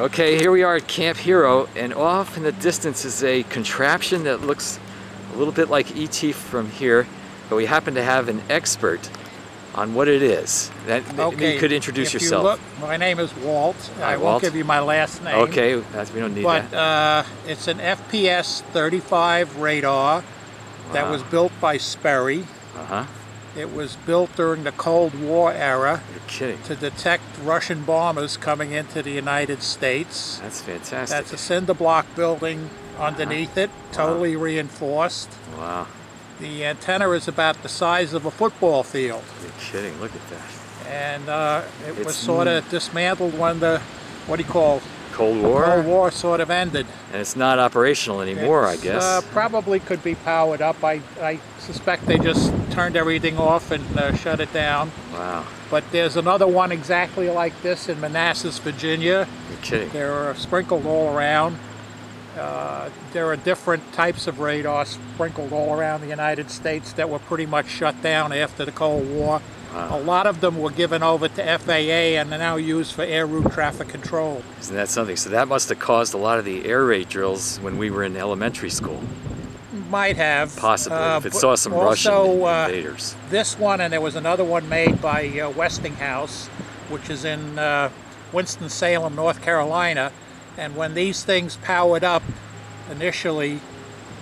Okay, here we are at Camp Hero, and off in the distance is a contraption that looks a little bit like ET from here, but we happen to have an expert on what it is. That okay. you could introduce if yourself. You look, my name is Walt. Hi, I won't give you my last name. Okay, that's, we don't need But that. uh, it's an FPS 35 radar that Wow. was built by Sperry. Uh-huh. It was built during the Cold War era to detect Russian bombers coming into the United States. That's fantastic. That's a cinder block building underneath it, totally reinforced. Wow. The antenna is about the size of a football field. You're kidding. Look at that. And uh, it was sort of dismantled when the, what do you call, Cold War? Cold War sort of ended. And it's not operational anymore, I guess. Uh, probably could be powered up. I, I suspect they just turned everything off and uh, shut it down. wow. But there's another one exactly like this in Manassas, Virginia. You're kidding. They're sprinkled all around. Uh, there are different types of radar sprinkled all around the United States that were pretty much shut down after the Cold War. Wow. A lot of them were given over to FAA and are now used for air route traffic control. Isn't that something? So that must have caused a lot of the air raid drills when we were in elementary school. Might have. Possibly, uh, if it saw some Russian uh, invaders. this one, and there was another one made by uh, Westinghouse, which is in uh, Winston-Salem, North Carolina. And when these things powered up initially,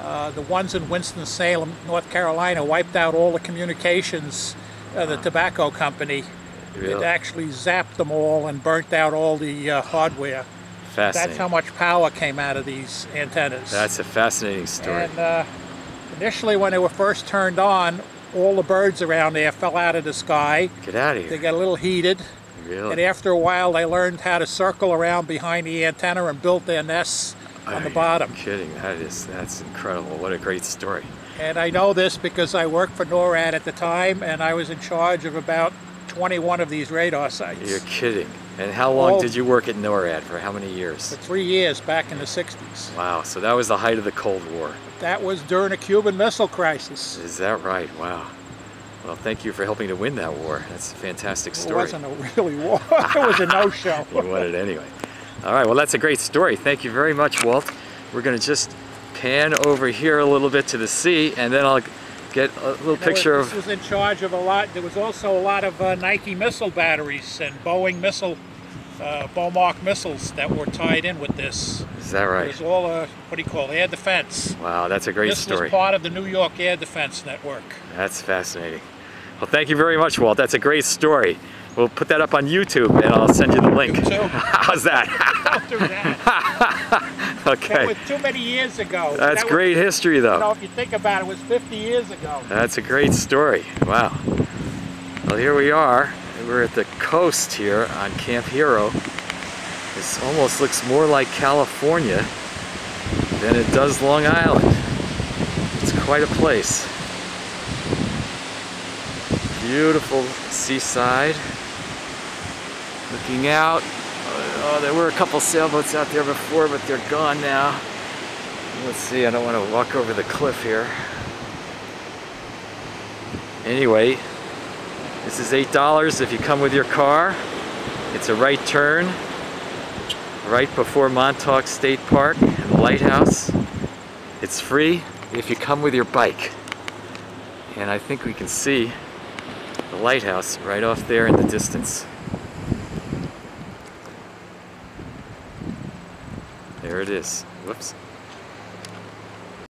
uh, the ones in Winston-Salem, North Carolina, wiped out all the communications of the tobacco company. It actually zapped them all and burnt out all the uh, hardware. Fascinating. That's how much power came out of these antennas. That's a fascinating story. And uh, initially, when they were first turned on, all the birds around there fell out of the sky. Get out of here. They got a little heated. And after a while, they learned how to circle around behind the antenna and built their nests on the bottom. kidding. That is, that's incredible. What a great story. And I know this because I worked for NORAD at the time, and I was in charge of about 21 of these radar sites. You're kidding. And how long All- did you work at NORAD? For how many years? For three years back in the 60s. Wow. So that was the height of the Cold War. That was during the Cuban Missile Crisis. Is that right? Wow. Well, thank you for helping to win that war. That's a fantastic story. It wasn't a really war. it was a no-show. you won it anyway. All right, well, that's a great story. Thank you very much, Walt. We're going to just pan over here a little bit to the sea, and then I'll get a little picture was- picture This was in charge of a lot. There was also a lot of uh, Nike missile batteries and Boeing missile, uh, Bomarc missiles that were tied in with this. Is that right? It was all uh, what do you call it, air defense. Wow, that's a great this story. was part of the New York Air Defense Network. That's fascinating. Well, thank you very much, Walt. That's a great story. We'll put that up on YouTube, and I'll send you the link. How's that? That. That okay. was too many years ago. That's That was- great history, You know, though. if you think about it, it was 50 years ago. That's a great story. Wow. Well, here we are. We're at the coast here on Camp Hero. This almost looks more like California than it does Long Island. It's quite a place. Beautiful seaside. Looking out. Oh, there were a couple sailboats out there before, but they're gone now. Let's see, I don't want to walk over the cliff here. Anyway, this is $8 if you come with your car. It's a right turn right before Montauk State Park and Lighthouse. It's free if you come with your bike. And I think we can see the lighthouse right off there in the distance. There it is. Whoops.